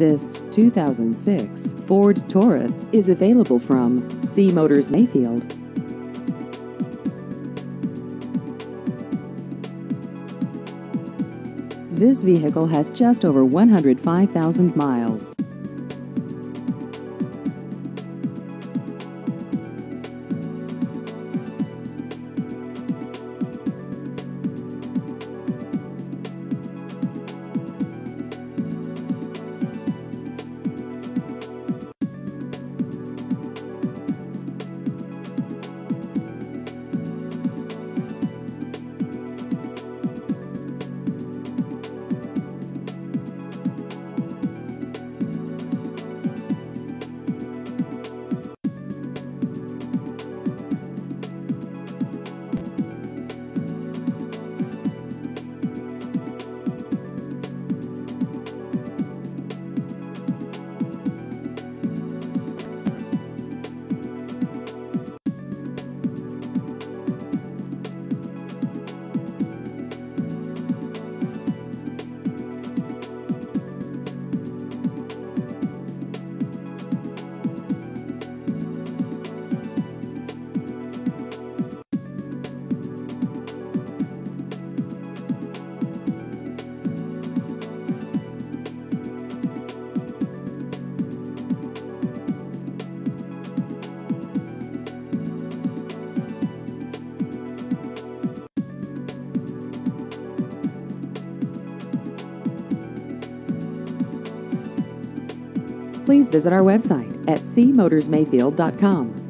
This 2006 Ford Taurus is available from Seay Motors Mayfield. This vehicle has just over 105,000 miles. Please visit our website at seaymotorsmayfield.com.